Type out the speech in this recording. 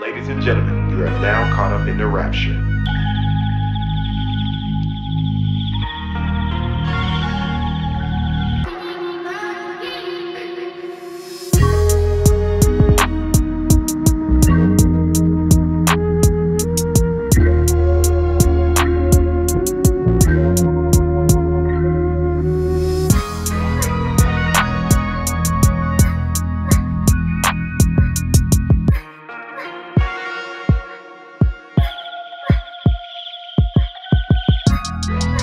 Ladies and gentlemen, you are now caught up in the rapture. Música